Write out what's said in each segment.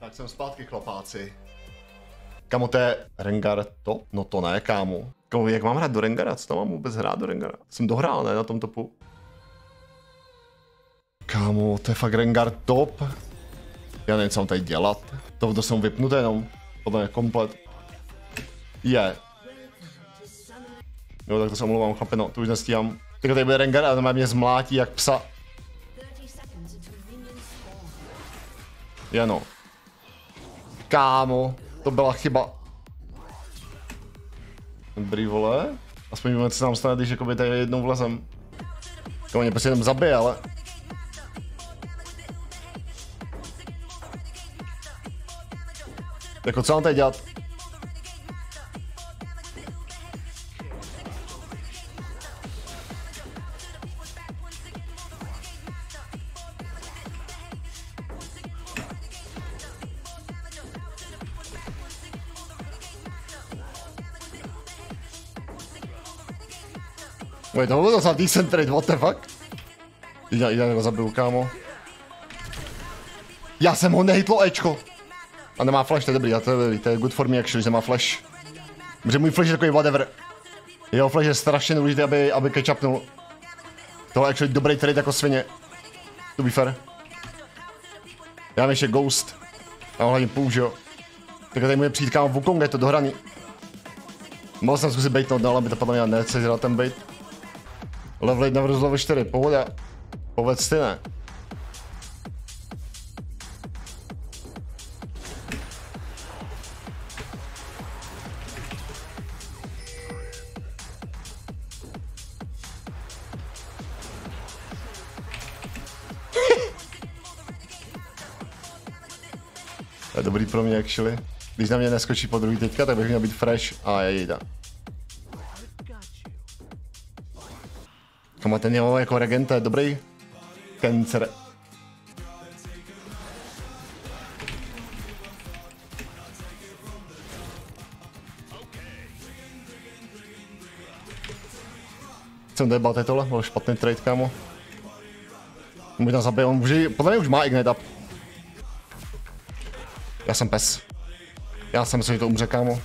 Tak jsem zpátky, chlapáci. Kamo, to je Rengar to? No to ne, kámo. Kamo, jak mám hrát do Rengara? Co tam mám vůbec hrát do Rengara? Jsem dohrál, ne, na tom topu. Kámo, to je fakt Rengar top. Já nevím, co mám tady dělat. To, to jsem vypnutý jenom. Podle mě komplet. Je. Jo, tak to se omlouvám, chlapi, no, to už nestíhám. Tak tady bude Rengar a to mě zmlátí jak psa. Je no. Kámo, to byla chyba. Dobrý vole. Aspoň víme, co se nám stane, když jakoby tady jednou vlezem. To mě prostě jenom zabije, ale... Jako co mám tady dělat? Wait, to byl docela decent trade, what the fuck? Já, já ho zabiju, kámo. Já jsem ho nehitlo Ečko. A nemá flash, to je dobrý, to je, dobrý, to je good for me actually, že má flash. Protože můj flash je takový whatever. Jeho flash je strašně důležitý, aby, aby catchupnul. Tohle je actually dobrý trade jako svině. To be fair. Já mám ještě Ghost. A hlavně půl, že jo. Tak tady může přijít kámo Wukong, je to dohraný. Mohl jsem zkusit baitnout, no, ale by to podle mě nechce ten bait. Level 1 versus level 4, pohoda. Povedz ty ne. Dobrý pro mě, actually. Když na mě neskočí po druhý teďka, tak bych měl být fresh a je jejda. Kamo ten jeho jako regent je dobrý. Cancer. Jsem debal tohle, byl špatný trade, kámo. Možná zabije, on může, podle mě už má ignite up. Já jsem pes. Já jsem myslel, že to umře, kámo.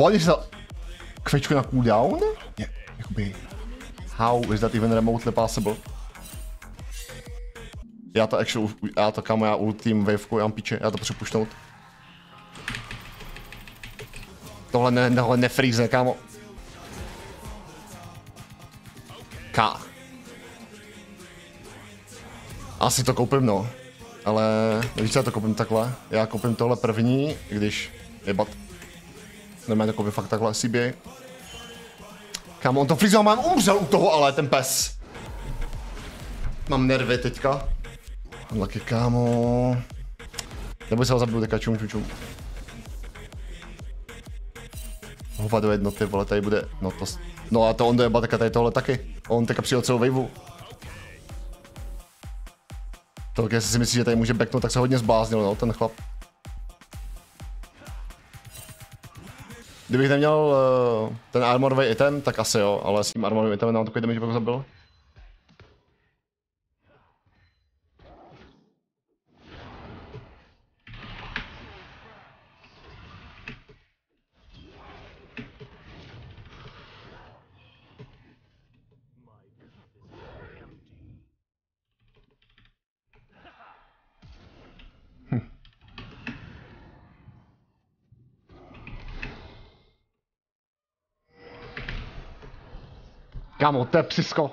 What is that? Kvečko na cooldown? Jakoby... How is that even remotely possible? Já to actually, já to kamo, já ultím waveku, já mám piče, já to potřebuji pušnout. Tohle ne, tohle nefreeze, kámo. K. Asi to koupím, no. Ale co já to koupím takhle? Já koupím tohle první, když jebat. Normálně koupím fakt takhle CBA. Kámo, on to frizoval, mám umřel u toho, ale ten pes. Mám nervy teďka. Lucky, kámo. Nebo se ho zabiju teďka, čum, čum, čum. Hovado jednoty, vole, tady bude, no to, no a to on dojeba teďka tady tohle taky. On teďka přijel celou waveu. To, jestli si myslí, že tady může backnout, tak se hodně zbláznil, no, ten chlap. Kdybych neměl uh, ten armorový item, tak asi jo, ale s tím armorovým itemem nám takový damage pak zabil. Kámo, to je psisko.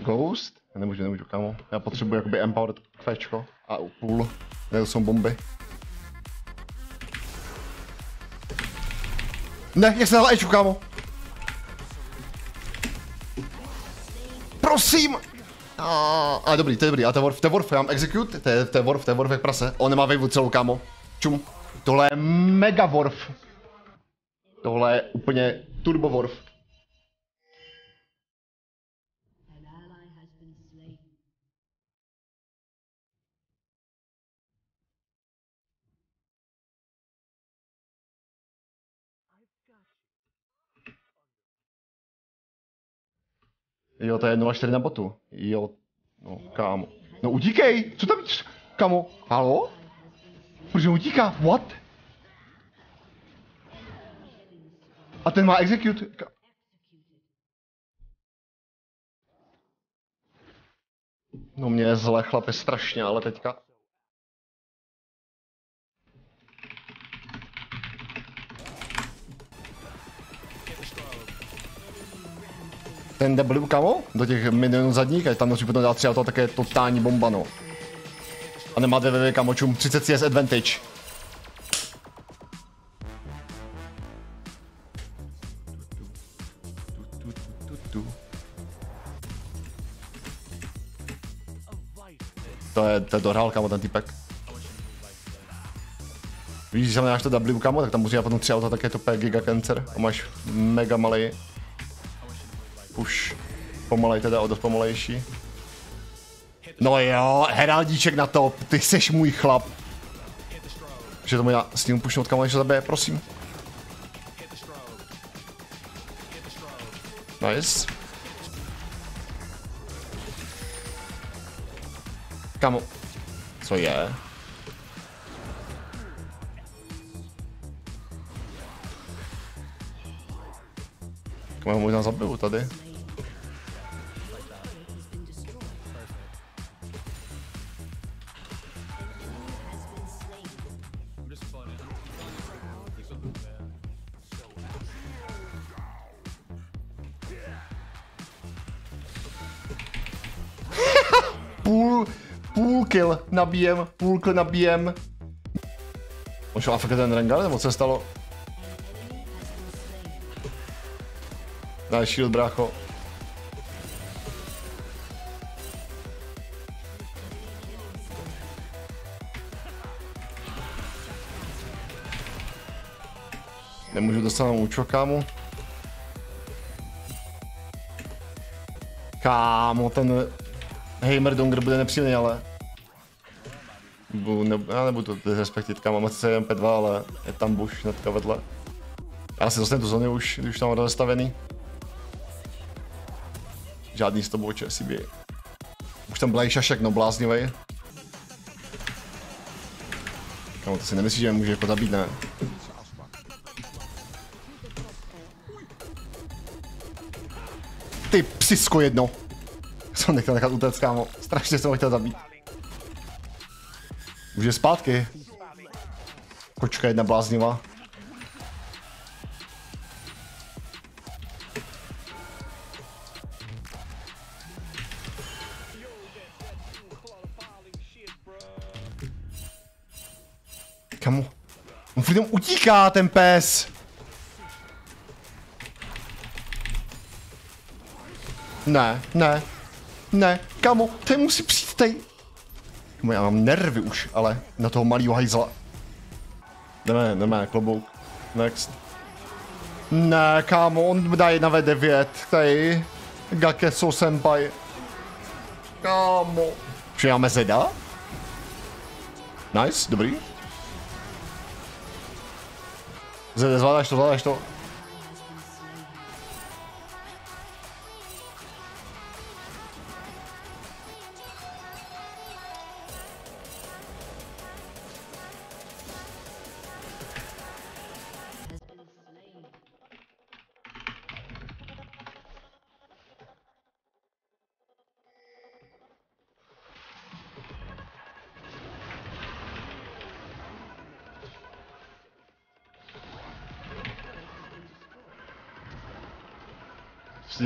Ghost? Já nemůžu, nemůžu, kámo. Já potřebuji jakoby empowered kvečko a půl. To jsou bomby. Ne, se dal Ečku, kámo? Prosím! A, a dobrý, to je dobrý, a to je Worf, já mám execute, to je, to je Worf, to je Worf jak prase. On nemá wave celou, kámo. Čum. Tohle je mega Worf. Tohle je úplně turbo Worf. Jo, to je 0,4 na botu. Jo, no kámo. No utíkej, co tam, kamo, halo? Proč on utíká, what? A ten má execute. Ka- No mě je zle, chlape, strašně, ale teďka... Ten W kamo? Do těch minionů zadních, ať tam musí potom dát tři auto, tak je totální bomba, no. A nemá dvě kamo, čum, 30 CS advantage. To je, to je dohrál, kamo, ten typek. Víš, tam dáš to W, kamo, tak tam musí potom tři auta, tak je to P giga cancer. A máš mega malý. Už pomalej teda, o dost pomalejší. No jo, Heraldíček na top, ty seš můj chlap. Že to já s ním pušnout, kamo, než to zabije, prosím. Nice. Kamo. Co je? Kamo, možná zabiju tady. Půl, půl kill nabijem, půl kill nabijem. On šel fakt ten Rengar, nebo co se stalo? Daj shield, brácho. Nemůžu dostat účo, kámo. Kámo, ten Heimerdonger bude nepříjemný, ale... Bu, ne, já nebudu to respektit, kámo, mám sice MP2, ale je tam bush hnedka vedle. Já si dostanu tu zóny už, když tam rozestavený. Žádný s tobou CBA. Už tam byl šašek, no bláznivej. Kámo, to si nemyslíš, že může jako zabít, ne? Ty psisko jedno. Jsem nechtěl nechat utéct, kámo. Strašně jsem ho chtěl zabít. Už je zpátky. Kočka jedna bláznivá. Kamu? On furt utíká, ten pes. Ne, ne, ne, kamo, ten musí přijít tady. Kamo, já mám nervy už, ale na toho malýho hajzla. Jdeme, jdeme, klobouk. Next. Ne, kámo, on dá jedna v 9 tady. Gakeso senpai. Kámo. Přijáme Zeda? Nice, dobrý. Zede, zvládáš to, zvládáš to.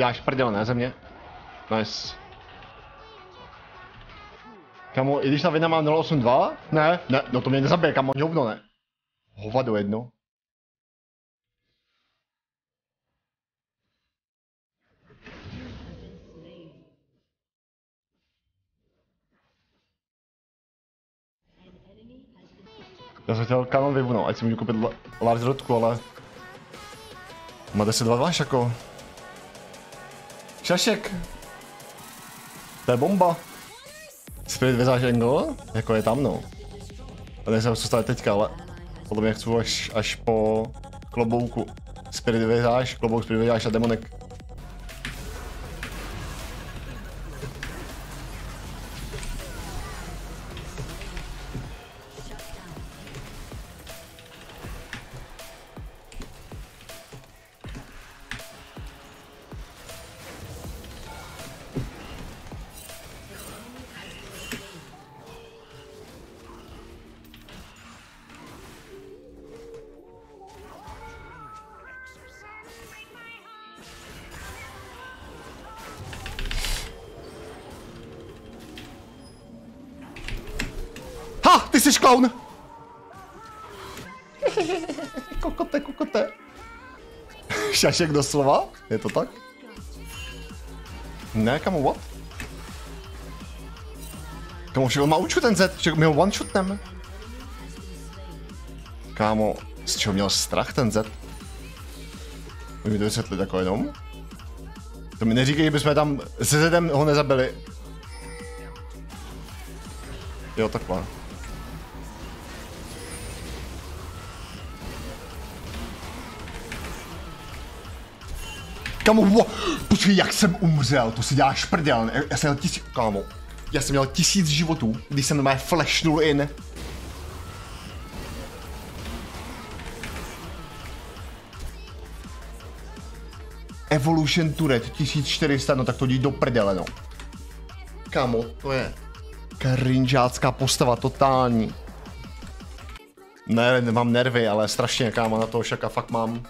Děláš prdel, ne, ze mě? Nice. Kamo, i když ta vina má 082? Ne, ne, no to mě nezabije, kamo, hovno ne. Hovado jedno. Já jsem chtěl kanon vyvunout, ať si můžu koupit la- large rodku, ale... Má 10 2 jako. Šašek. To je bomba. Spirit vyzáš angle? Jako je tam no. A nejsem co stát teďka, ale podle mě chci až, až po klobouku. Spirit vyzáš, klobouk spirit vyzáš a demonek. Ha, ty jsi klaun! kokote, kokote. Šašek doslova? Je to tak? Ne, kamo, what? Kamo, že on má uču ten Z, že my ho one shotneme. Kámo, z čeho měl strach ten Z? Můžu mi to vysvětlit jako jenom? To mi neříkej, že bychom tam se Zedem ho nezabili. Jo, takhle. Kámo, wo, počkej, jak jsem umřel, to si děláš prdel, já jsem měl tisíc, kámo, já jsem měl tisíc životů, když jsem normálně flashnul in. Evolution Turret 1400, no tak to jde do prdele, no. Kámo, to je cringeácká postava, totální. Ne, nemám nervy, ale strašně, kámo, na toho šaka fakt mám.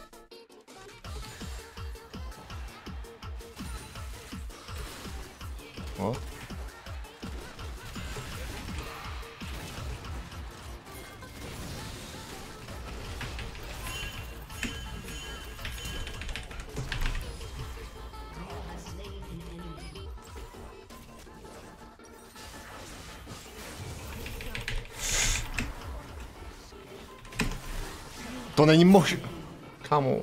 To není možné. Kámo.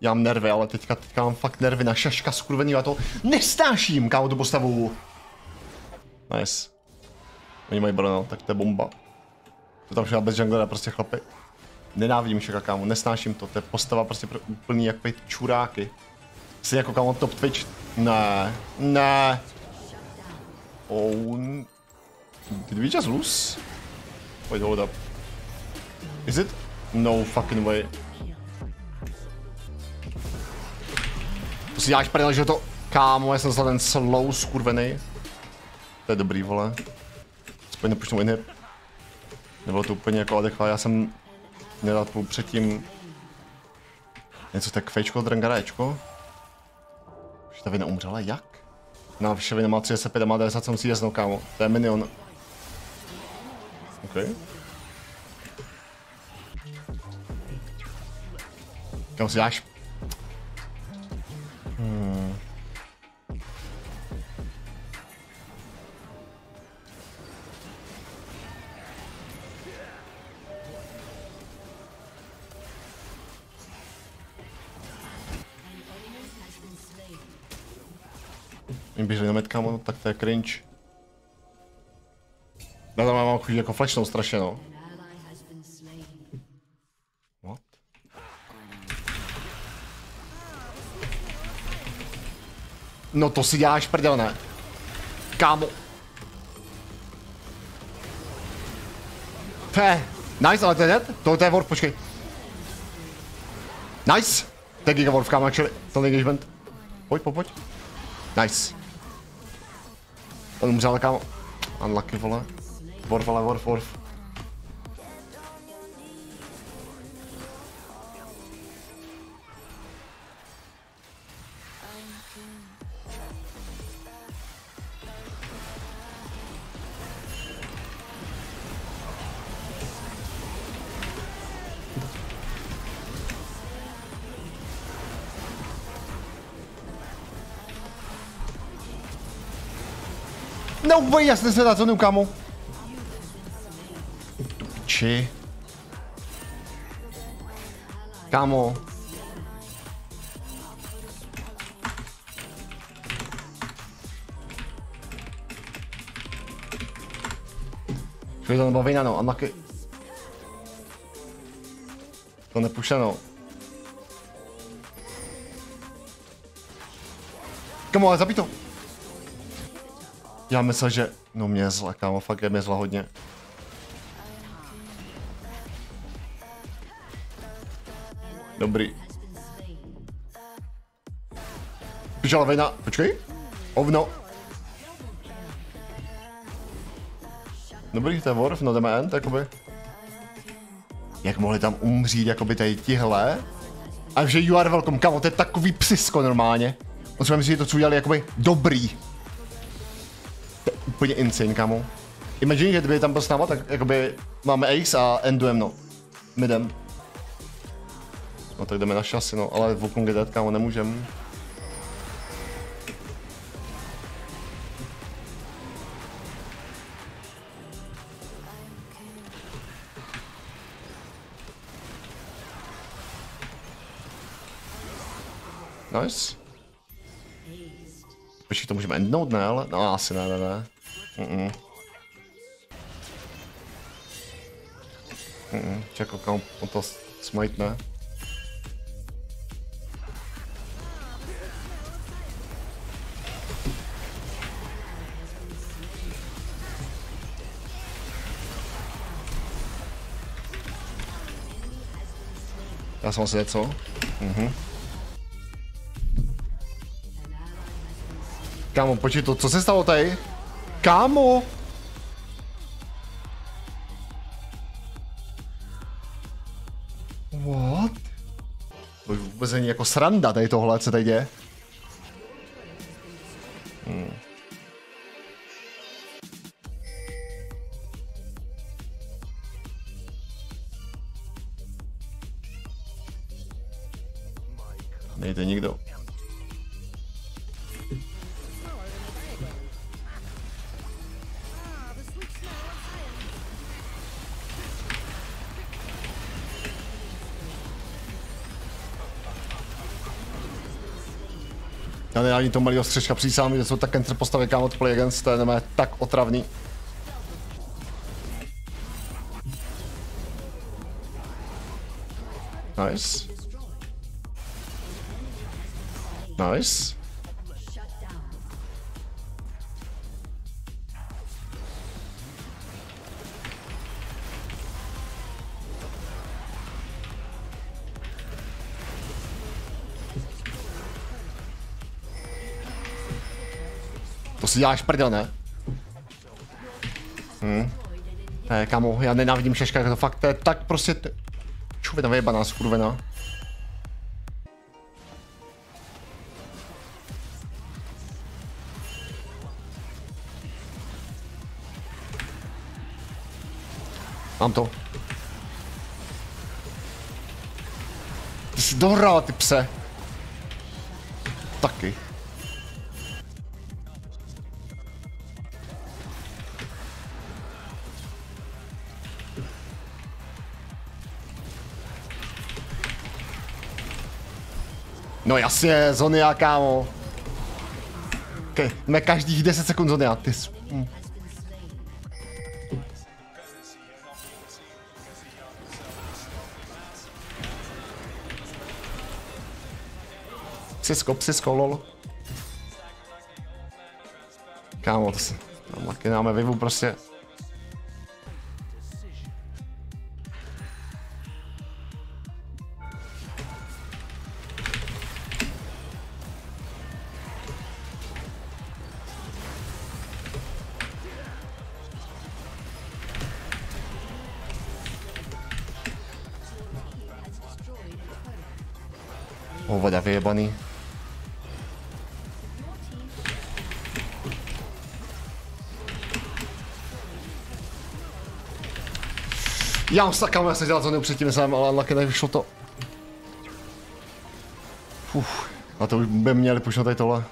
Já mám nervy, ale teďka, teďka mám fakt nervy na šaška skurvený, já to nestáším, kámo, tu postavu. Nice. Oni mají brno, tak to je bomba. To tam všechno bez junglera, prostě chlapy. Nenávidím šaka, kámo, nesnáším to, to je postava prostě pro úplný jak čuráky. Jsi jako kámo top Twitch? Ne, ne. Oh, did we just lose? Wait, hold up. Is it? No fucking way. To si děláš prdel, že to... Kámo, já jsem zle ten slow skurvený. To je dobrý, vole. Aspoň nepuštěnou inhib. Nebylo to úplně jako adekvát, já jsem nedal půl předtím něco tak fejčko od Rangarečko. Šitavina umřela, jak? Na Šavina má 35 a má 90 musí jasnou, kámo. To je minion. OK. Kam si dáš? Hmm. Jim běželi na metkamo, tak to je cringe. Já tam mám chuť jako flashnou strašně, no. No to si děláš prdel, ne? Kámo. Fe, nice, ale to je to je warp, počkej. Nice! To je giga warp, kámo, actually. To engagement. Pojď, pojď, pojď. Nice. On umřel, kámo. Unlucky, vole. Warp, ale warp, warp. No way, já jsem se na to kámo. Či. Kámo. Šli to nebo vejna, no, unlucky. To nepušeno. Kamo, ale zabij to. Já myslel, že... No mě je zle, kámo, fakt je mě zle hodně. Dobrý. Pičala vejna, počkej. Ovno. Dobrý, to je Worf, no jdeme end, jakoby. Jak mohli tam umřít, jakoby tady tihle? A že you are welcome, kamo, to je takový psisko normálně. On si myslím, že to, co udělali, jakoby dobrý úplně insane, kamo. Imagine, že kdyby tam byl s náma, tak jakoby máme ace a endujeme, no. Midem. No tak jdeme na šasy, no, ale Wukong je dead, kámo, nemůžem. Nice. Počkej, to můžeme endnout, ne? Ale, no asi ne, ne, ne. Mm-mm. Mm-mm. Čekal, kam on to smite, ne? Já jsem asi něco. Mhm. Kámo, počkej to, co se stalo tady? Kámo! What? To už vůbec není jako sranda tady tohle, co tady děje. Hmm. Nejde nikdo. Nenávidím to malého střeška, přísám, že jsou tak counter postavy kámo od Play Against, to je tak otravný. Nice. Nice. Si děláš prdel, ne? Hm. Ne, kamo, já nenávidím šeška, to fakt, to je tak prostě... T... Čuvina vyjebaná, skurvená. Mám to. Ty jsi dohrál, ty pse. Taky. No jasně, Zonia, kámo. Okay. Jdeme každých 10 sekund Zonia, ty jsi... hm. Psisko, psisko, lol. Kámo, to se... Tam taky dáme vivu prostě. Já mám sakám, já jsem dělal zónu předtím sám, ale unlucky nevyšlo to. Uf, a to už by měli pušnout tady tohle.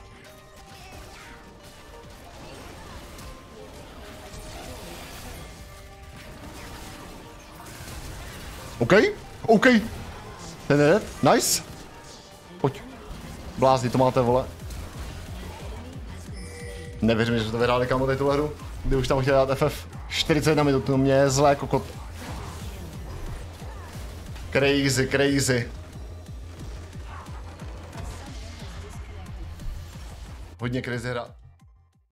OK, OK. Ten je, nice. Pojď. Blázni, to máte, vole. Nevěřím, že to vyhráli kámo tady tuhle hru, kdy už tam chtěl dát FF. 41 minut, no mě je zlé kokot. Crazy, crazy. Hodně crazy hra.